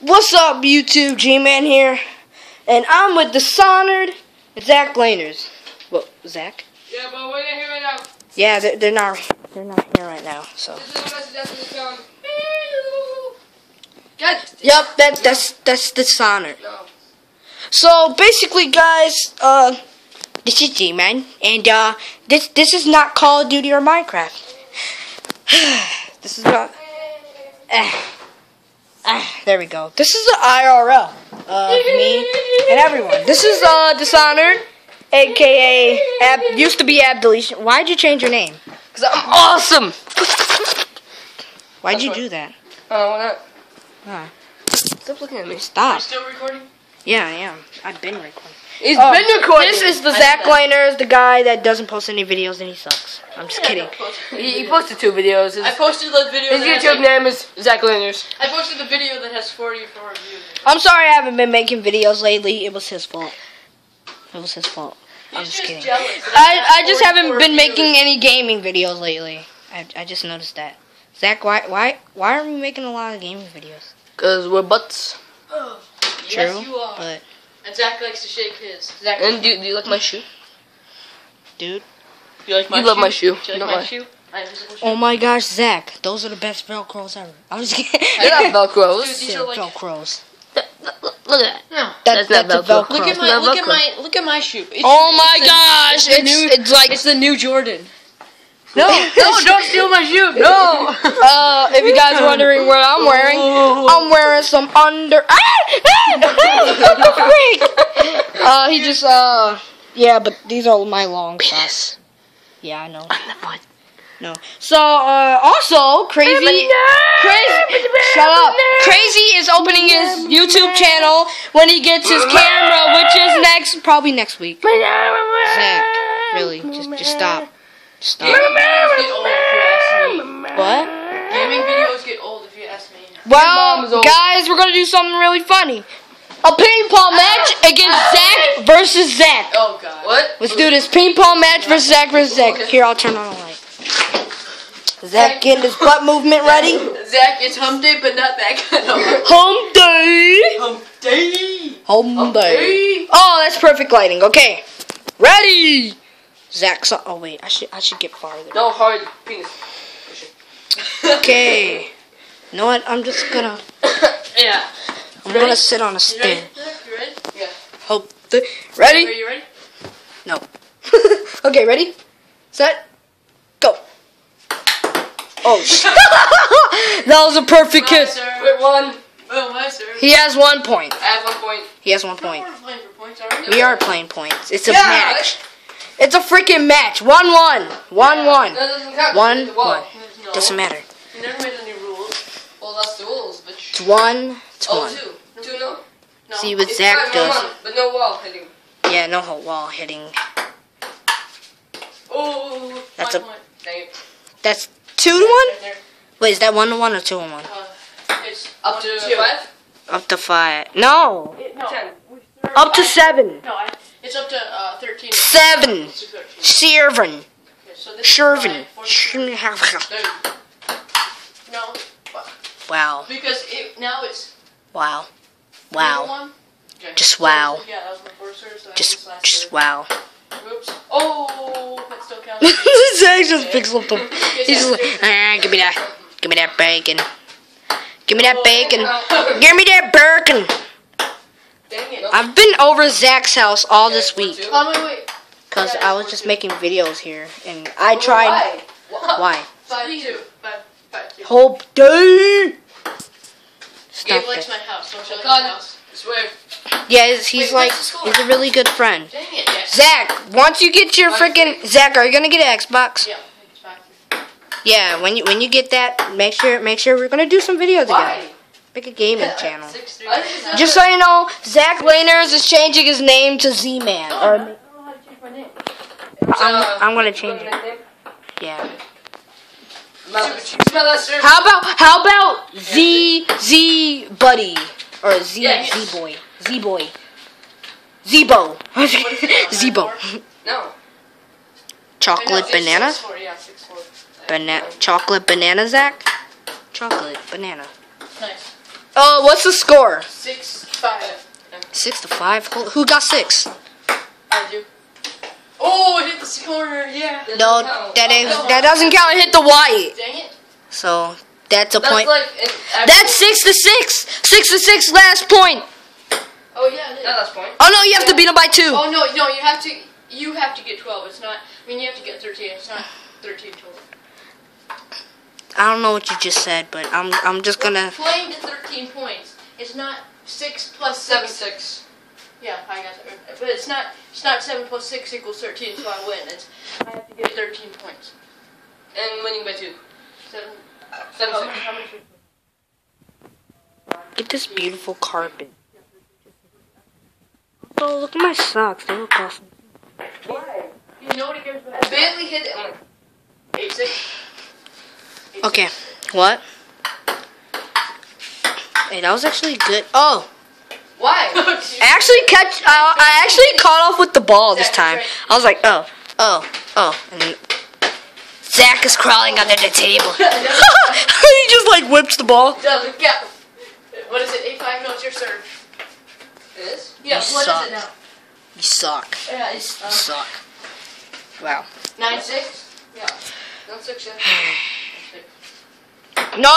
What's up, YouTube? G-Man here, and I'm with Dishonored Zach Lahners. What, Zach? Yeah, but we're not here right now. Yeah, they're, they're not. They're not here right now. So. This is the message that's in the town. God. Yep, that that's that's Dishonored. No. So basically, guys, uh, this is G-Man, and uh, this this is not Call of Duty or Minecraft. this is not. Eh. There we go. This is the IRL of me and everyone. This is uh Dishonored, aka Ab, used to be Ab Deletion. Why'd you change your name? Cause I'm awesome. Why'd That's you what- do that? Oh, why not? Ah, Stop looking at me. stop. still recording? Yeah, I am. I've been recording. He's Oh, been recording. This is the I Zach know the guy that doesn't post any videos and he sucks. I'm just kidding. He, he posted two videos. His, I posted the video. his that has, YouTube like- name is Zach Landers. I posted the video that has 44 views. I'm sorry I haven't been making videos lately. It was his fault. It was his fault. I'm just just kidding. I, I just haven't been views. making any gaming videos lately. I, I just noticed that. Zach, why why why aren't we making a lot of gaming videos? Cause we're butts. Oh, True, yes, you are. but And Zach likes to shake his. Zach, And do, do you like my shoe? dude. you like my you love my shoe, Do you not like my mine. shoe? My oh shoe. Oh my gosh, Zach, those are the best Velcros ever. I'm just kidding. They're not Velcros. Dude, these They're like. Velcros. Look at that. No. That, That's not that's a Velcro. Velcro. Look at my look at my look at my shoe. It's, Oh my it's the- gosh, the it's new- it's like It's the new Jordan. No No, don't steal my shoe. No. Uh, if you guys are wondering what I'm wearing, I'm wearing some under. Ah! Ah! what the freak? Uh, he just uh, yeah, but these are my long socks. Yeah, I know. No. So uh, also crazy, crazy. Shut up. Crazy is opening his YouTube channel when he gets his camera, which is next, probably next week. Zach, really, just just stop. Just Gaming stop. videos get old if you ask me. What? Gaming videos get old if you ask me. Well, guys, we're gonna do something really funny. A ping pong ah! match against ah! Zach versus Zach. Oh God. What? Let's do this ping pong match versus Zach versus Zach. Here, I'll turn on the light. Zach getting his butt movement ready. Zach, it's hump day, but not that kind of Home day. hump day. Home day. Oh, that's perfect lighting. Okay, ready. Zach's. Oh wait, I should I should get farther. No hard penis. Okay. You know what? I'm just gonna Yeah. I'm gonna sit on a ready? stand. You ready? Yeah. Hope. The, ready? Are you ready? No. okay, ready? Set. Go. Oh, sh- that was a perfect Well, kiss. sir. Wait, one. Well, my sir. He has one point. I have one point. He has one point. We're playing for points, are We are playing points. It's a Yeah. match. It's a freaking match. One one. One one. That doesn't count. One It's a one. No. Doesn't matter. You never made any rules. Well, that's the rules, It's one. It's Oh, one. two. Two, no. No. See what It's Zach fine, does. one, one, but no wall hitting. Yeah, no whole wall hitting. Oh, That's a- point. Dang it. That's two to one. Right. Wait, is that one to one or two to one? Uh, it's Up one, to two. five? Up to five. No. It- no. Ten. Up to seven. No, I, it's up to uh, 13. Seven. It's to 13. Seven. Okay, so this is Shervin. five, four, There. No, Wow. because it, now it's Wow. Wow. Okay. Just wow. Yeah, that was my first serve, so Just, just wow. Oops. Oh, that still counts. Zach just picks up the. He's just like, ah, give me that, give me that bacon, give me that bacon, give me that bacon. Dang it. I've been over Zach's house all this week. Oh, wait, wait. because I was just making videos here, and I tried. Why? Why? Five, two. Five, five, two. Whole day. Stop Gabe likes it. my house. Don't you like my house? I swear. Yeah, he's, he's Wait, like what's the score? he's a really good friend. Dang it. Yes. Zach, once you get your freaking Zach, are you gonna get an Xbox? Yeah. it's. Yeah, when you when you get that, make sure make sure we're gonna do some videos together. Why? Make a gaming channel. Six, three. I think it's Just so you know, Zach Lahners is changing his name to Z Man. I oh, Or um, don't know how to change my name. I'm, I'm gonna change it. nickname? Yeah. Smell smell that sir. How about how about Z Z Buddy or Z Yeah. Z Boy Z Boy Zebo Zebo Wait, No. no, chocolate banana Six. Yeah, six, four. banana chocolate banana Zach chocolate banana. Nice. Uh, what's the score? Six, five. Six to five. Who who got six? I do. Oh, it hit the corner. Yeah. No, that ain't, that doesn't count. It hit the white. Dang it. So that's a That's point. like an That's six to six. Six to six. Last point. Oh yeah. that last point. Oh no, you have to beat them by two. Oh no, no, you have to. You have to get twelve. It's not. I mean, you have to get thirteen. It's not thirteen total. I don't know what you just said, but I'm I'm just gonna. Playing to thirteen points. It's not six plus Seven six. six. Yeah, I got it. But it's not. It's not seven plus six equals thirteen, so I win. It's. I have to get thirteen points. And winning by two. Seven. Seven How, six. how much? Get this beautiful carpet. Oh, look at my socks. They look awesome. You know what cares I about barely hit it. I'm like, Eight six. Eight, Okay, what? Hey, that was actually good. Oh, Why? I actually catch. Uh, I actually caught off with the ball this time. I was like, oh, oh, oh, and Zach is crawling under the table. he just like whips the ball. Doesn't. What is it? Eight five. No, it's your serve. it is? Yeah. You What is suck. it now? You suck. Yeah, it's You uh, suck. Wow. nine six. Yeah. Not six yet. No,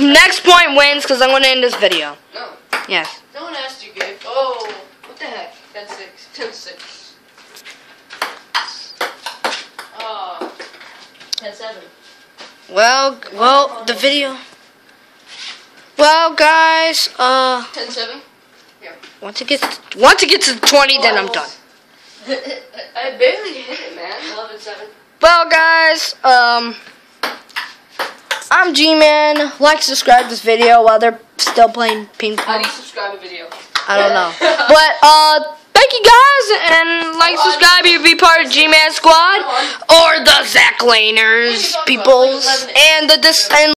next point wins because I'm gonna end this video. No. Yes. No one asked you, Gabe. Oh, What the heck? ten six. Ten six. Uh, ten seven. Well, well, the video. Well, guys, uh, Ten seven. once it gets once it gets to 20, then I'm done. I barely hit it, man. Eleven seven. Well, guys, um, I'm G-Man. Like, subscribe this video while they're still playing ping pong. How do you subscribe a video? I don't know, but uh, thank you guys, and like, subscribe. You be part of G-Man Squad or the Zach Lahners peoples and the dis and.